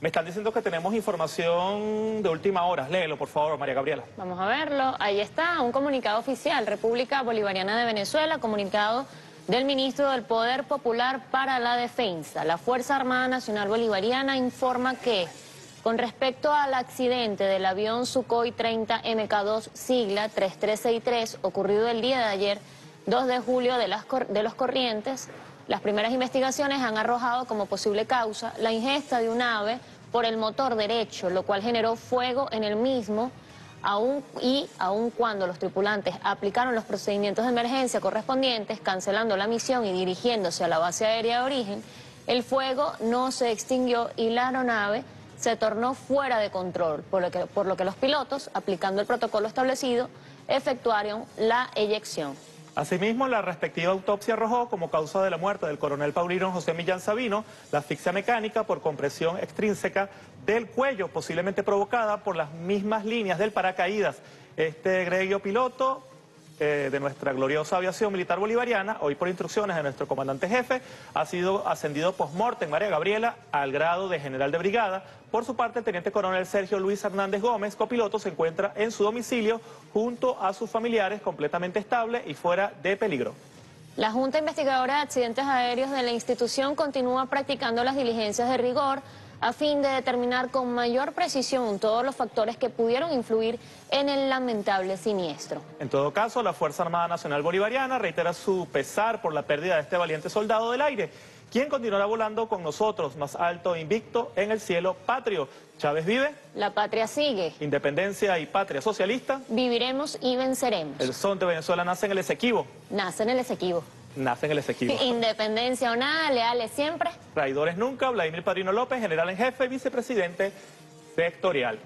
Me están diciendo que tenemos información de última hora. Léelo, por favor, María Gabriela. Vamos a verlo. Ahí está, un comunicado oficial. República Bolivariana de Venezuela, comunicado del ministro del Poder Popular para la Defensa. La Fuerza Armada Nacional Bolivariana informa que, con respecto al accidente del avión Sukhoi 30 MK2 sigla 3363, ocurrido el día de ayer, 2 de julio de, los Corrientes, las primeras investigaciones han arrojado como posible causa la ingesta de un ave por el motor derecho, lo cual generó fuego en el mismo y aun cuando los tripulantes aplicaron los procedimientos de emergencia correspondientes, cancelando la misión y dirigiéndose a la base aérea de origen, el fuego no se extinguió y la aeronave se tornó fuera de control, por lo que, por lo que los pilotos, aplicando el protocolo establecido, efectuaron la eyección. Asimismo, la respectiva autopsia arrojó como causa de la muerte del coronel Paulino José Millán Sabino la asfixia mecánica por compresión extrínseca del cuello, posiblemente provocada por las mismas líneas del paracaídas. Este egregio piloto eh, de nuestra gloriosa aviación militar bolivariana, hoy por instrucciones de nuestro comandante jefe, ha sido ascendido post-mortem María Gabriela al grado de general de brigada. Por su parte, el teniente coronel Sergio Luis Hernández Gómez, copiloto, se encuentra en su domicilio junto a sus familiares completamente estable y fuera de peligro. La Junta Investigadora de Accidentes Aéreos de la institución continúa practicando las diligencias de rigor a fin de determinar con mayor precisión todos los factores que pudieron influir en el lamentable siniestro. En todo caso, la Fuerza Armada Nacional Bolivariana reitera su pesar por la pérdida de este valiente soldado del aire, quien continuará volando con nosotros más alto e invicto en el cielo patrio. Chávez vive. La patria sigue. Independencia y patria socialista. Viviremos y venceremos. El son de Venezuela nace en el Esequibo. Nace en el Esequibo nace en el Esequibo. Independencia o nada, leales siempre. Traidores nunca, Vladimir Padrino López, general en jefe, vicepresidente sectorial.